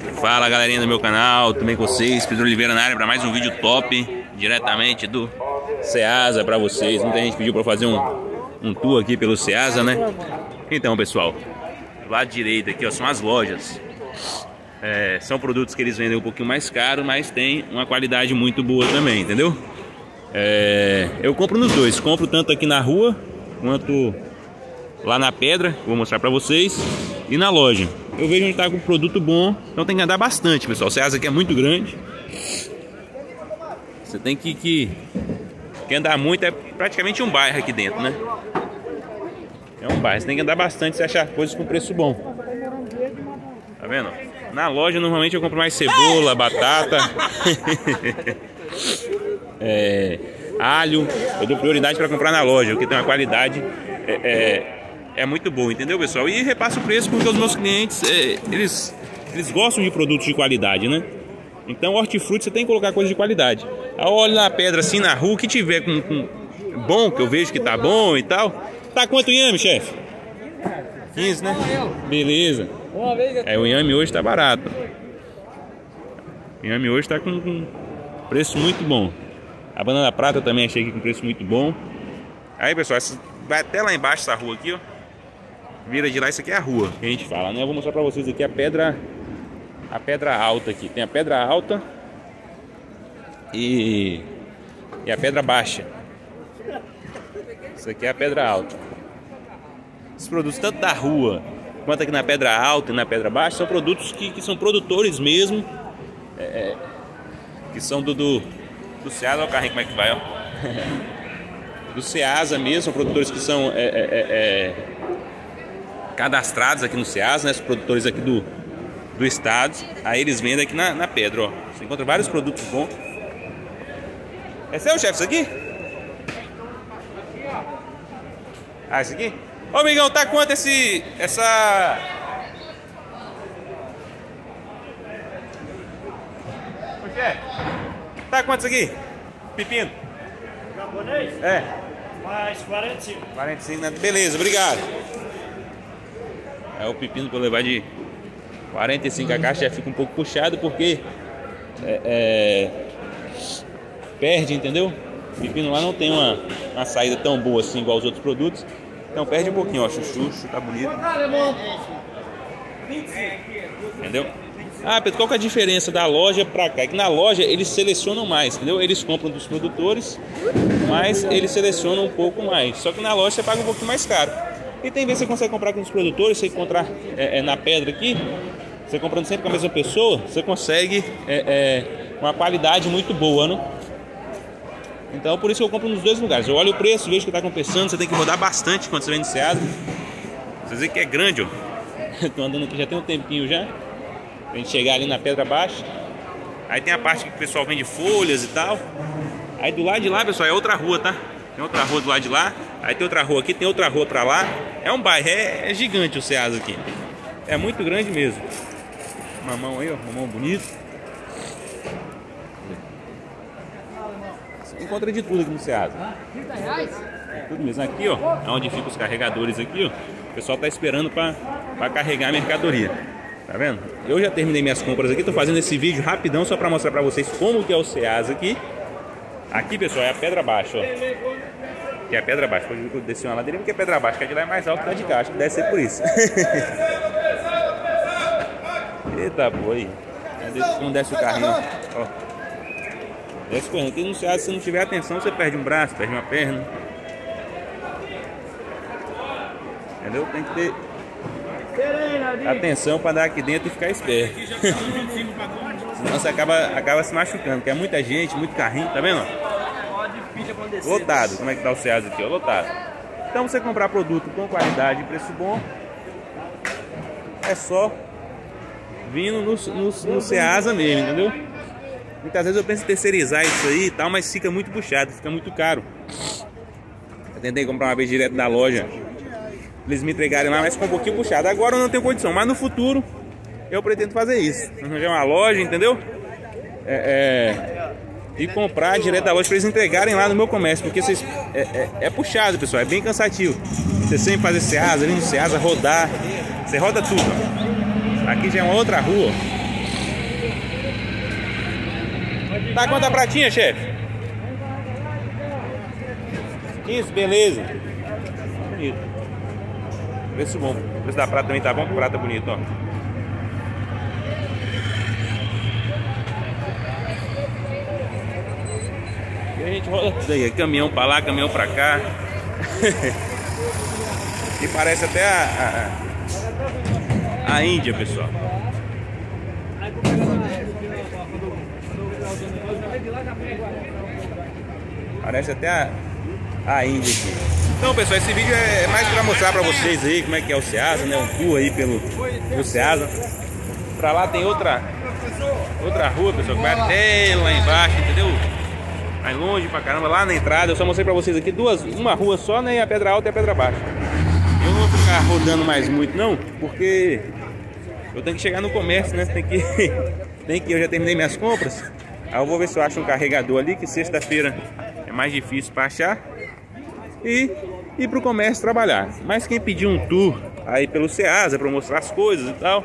Fala galerinha do meu canal, tudo bem com vocês? Pedro Oliveira na área para mais um vídeo top Diretamente do Ceasa para vocês Muita gente pediu para fazer um, um tour aqui pelo Ceasa, né? Então pessoal, lado direito aqui ó, são as lojas é, São produtos que eles vendem um pouquinho mais caro Mas tem uma qualidade muito boa também, entendeu? É, eu compro nos dois, compro tanto aqui na rua Quanto lá na pedra, vou mostrar para vocês E na loja eu vejo onde tá com produto bom, então tem que andar bastante, pessoal. Ceasa aqui é muito grande. Você tem que, que, que andar muito, é praticamente um bairro aqui dentro, né? É um bairro, você tem que andar bastante se achar coisas com preço bom. Tá vendo? Na loja normalmente eu compro mais cebola, batata, é, alho. Eu dou prioridade para comprar na loja, porque tem uma qualidade é, é, é muito bom, entendeu, pessoal? E repasso o preço porque os meus clientes, é, eles, eles gostam de produtos de qualidade, né? Então, hortifruti você tem que colocar coisa de qualidade. Olha na pedra assim na rua, que tiver com, com, bom, que eu vejo que tá bom e tal. Tá quanto inhame, chefe? 15, né? Beleza. É, o inhame hoje tá barato. O inhame hoje tá com, com preço muito bom. A banana prata também achei aqui com preço muito bom. Aí, pessoal, vai até lá embaixo essa rua aqui, ó vira de lá, isso aqui é a rua que a gente fala, né? Eu vou mostrar pra vocês aqui a pedra a pedra alta aqui. Tem a pedra alta e, e a pedra baixa. Isso aqui é a pedra alta. Esses produtos, tanto da rua quanto aqui na pedra alta e na pedra baixa, são produtos que, que são produtores mesmo. É, é que são do, do, do Ceasa. Olha o carrinho como é que vai, ó. do Ceasa mesmo, produtores que são é, é, é, é cadastrados aqui no Ceasa, né? Os produtores aqui do, do estado. Aí eles vendem aqui na, na pedra, ó. Você encontra vários produtos bons. É seu, chefe, isso aqui? Ah, esse aqui? Ô, amigão, tá quanto esse... Essa... O que é? Tá quanto isso aqui? Pepino? Japonês? É. Mais 45. 45, né? Beleza, obrigado. É o pepino para levar de 45 a caixa já fica um pouco puxado porque é, é, perde, entendeu? O pepino lá não tem uma, uma saída tão boa assim igual os outros produtos. Então perde um pouquinho, ó. Chuchu, chuchu tá bonito. Entendeu? Ah, Pedro, qual que é a diferença da loja pra cá? É que na loja eles selecionam mais, entendeu? Eles compram dos produtores, mas eles selecionam um pouco mais. Só que na loja você paga um pouquinho mais caro. E tem vezes que você consegue comprar com os produtores, você encontrar é, é, na pedra aqui, você comprando sempre com a mesma pessoa, você consegue é, é uma qualidade muito boa, né? Então por isso que eu compro nos dois lugares. Eu olho o preço, vejo que está compensando, você tem que rodar bastante quando você vem iniciado. Vocês veem que é grande, ó. Estou andando aqui já tem um tempinho já. Pra gente chegar ali na pedra baixa. Aí tem a parte que o pessoal vende folhas e tal. Aí do lado de lá, pessoal, é outra rua, tá? Tem outra rua do lado de lá. Aí tem outra rua aqui, tem outra rua pra lá. É um bairro, é, é gigante o Ceasa aqui. É muito grande mesmo. Mamão aí, ó, mamão bonito. Você encontra de tudo aqui no Ceasa. Tudo mesmo. Aqui, ó, é onde ficam os carregadores aqui, ó. O pessoal tá esperando pra, pra carregar a mercadoria. Tá vendo? Eu já terminei minhas compras aqui, tô fazendo esse vídeo rapidão só pra mostrar pra vocês como que é o Ceasa aqui. Aqui, pessoal, é a pedra baixa, ó que é a pedra baixa. Hoje eu desci uma ladeira porque é pedra baixa, que é de lá é mais alto que a de. Acho que deve ser por isso. Eita, aí. Como desce o carrinho, ó. Desce. Aqui no Ceará, se não tiver atenção, você perde um braço, perde uma perna. Entendeu? Tem que ter atenção para dar aqui dentro e ficar esperto. Senão você acaba, acaba se machucando, porque é muita gente, muito carrinho, tá vendo? Lotado. Como é que tá o Ceasa aqui, ó? Lotado. Então você comprar produto com qualidade e preço bom é só vindo no, no, no Ceasa mesmo, entendeu? Muitas vezes eu penso em terceirizar isso aí e tal, mas fica muito puxado, fica muito caro. Eu tentei comprar uma vez direto da loja. Eles me entregarem lá, mas ficou um pouquinho puxado. Agora eu não tenho condição, mas no futuro eu pretendo fazer isso. Arranjar uma loja, entendeu? É, é e comprar direto da loja para eles entregarem lá no meu comércio, porque vocês, é, é, é, puxado, pessoal, é bem cansativo. Você sempre fazer Ceasa, ali no Ceasa, rodar, você roda tudo. Aqui já é uma outra rua. Tá quanto a pratinha, chefe? Isso, beleza. Bonito. Preço bom. vê preço da prata também tá bom, prata bonito, ó. E a gente roda tudo aí, caminhão pra lá, caminhão pra cá. e parece até a, a, a Índia, pessoal. Parece até a, a Índia aqui. Então pessoal, esse vídeo é mais para mostrar para vocês aí como é que é o Ceasa, né? Um tour aí pelo, pelo Ceasa. Pra lá tem outra outra rua, pessoal, que vai até lá embaixo, entendeu? Mais longe pra caramba, lá na entrada. Eu só mostrei pra vocês aqui duas, uma rua só, né? A Pedra Alta e a Pedra Baixa. Eu não vou ficar rodando mais muito não, porque eu tenho que chegar no comércio, né? Tem que, tem que, eu já terminei minhas compras. Aí eu vou ver se eu acho um carregador ali, que sexta-feira é mais difícil para achar. E ir pro comércio trabalhar. Mas quem pedir um tour aí pelo Ceasa para mostrar as coisas e tal,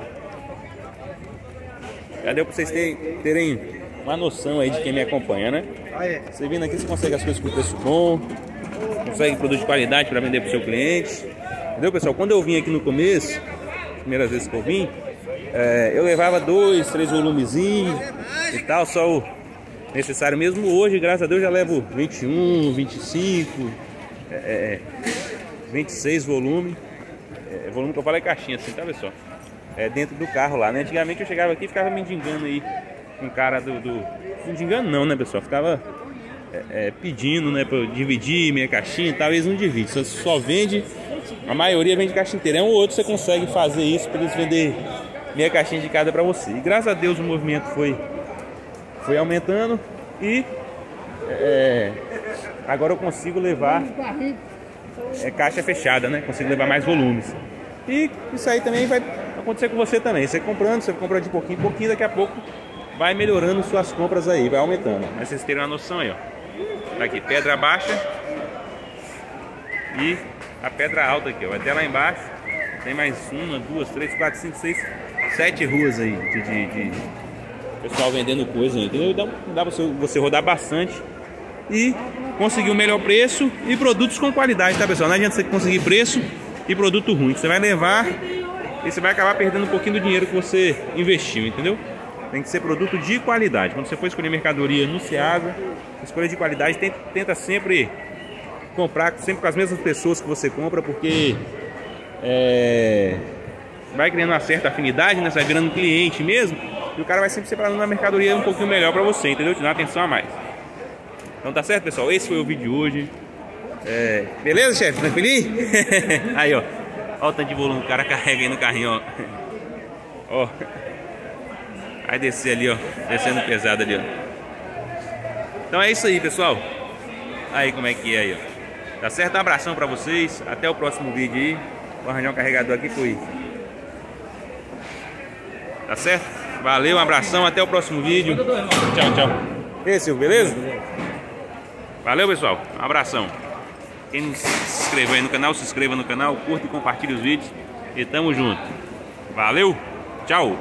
já deu para vocês terem, uma noção aí de quem me acompanha, né? Você vindo aqui, você consegue as coisas com preço bom, consegue produto de qualidade para vender para o seu cliente. Entendeu, pessoal? Quando eu vim aqui no começo, primeiras vezes que eu vim, é, eu levava dois, três volumezinhos e tal, só o necessário mesmo. Hoje, graças a Deus, já levo 21, 25, é, 26 volume. É, volume que eu falo é caixinha assim, tá pessoal? É dentro do carro lá, né? Antigamente eu chegava aqui e ficava mendigando aí com cara do, do. Mendigando não, né, pessoal? Ficava é, é, pedindo, né, pra eu dividir minha caixinha e tal. Eles não dividem, só, só vende. A maioria vende caixinha inteira. É um ou outro você consegue fazer isso para eles vender meia caixinha de cada para você. E graças a Deus o movimento foi, foi aumentando e é, agora eu consigo levar é, caixa fechada, né? Consigo levar mais volumes. E isso aí também vai acontecer com você também. Você comprando, você compra de pouquinho em pouquinho, daqui a pouco vai melhorando suas compras aí, vai aumentando. Mas vocês terem uma noção aí, ó. Tá aqui, pedra baixa e a pedra alta aqui, ó. Até lá embaixo. Tem mais uma, duas, três, quatro, cinco, seis, sete ruas aí de, de, de pessoal vendendo coisa, entendeu? Dá, dá você, você rodar bastante e conseguir o um melhor preço e produtos com qualidade, tá pessoal? Não adianta você conseguir preço e produto ruim. Você vai levar e você vai acabar perdendo um pouquinho do dinheiro que você investiu, entendeu? Tem que ser produto de qualidade. Quando você for escolher mercadoria no Ceasa, escolha de qualidade, tenta, sempre comprar sempre com as mesmas pessoas que você compra, porque é, vai criando uma certa afinidade, né? Você vai cliente mesmo, e o cara vai sempre separando uma mercadoria um pouquinho melhor para você, entendeu? Te dá atenção a mais. Então tá certo, pessoal? Esse foi o vídeo de hoje. É, beleza, chefe? Tranquilinho? aí, ó. Olha o tanto de volume que o cara carrega aí no carrinho, ó. ó. Vai descer ali, ó. Descendo pesado ali, ó. Então é isso aí, pessoal. Aí como é que é aí, ó. Tá certo? Um abração pra vocês. Até o próximo vídeo aí. Vou arranjar um carregador aqui foi. Tá certo? Valeu, um abração. Até o próximo vídeo. Tchau, tchau. E aí, beleza? Valeu, pessoal. Um abração. Quem não se inscreveu aí no canal, se inscreva no canal, curta e compartilhe os vídeos. E tamo junto. Valeu, tchau.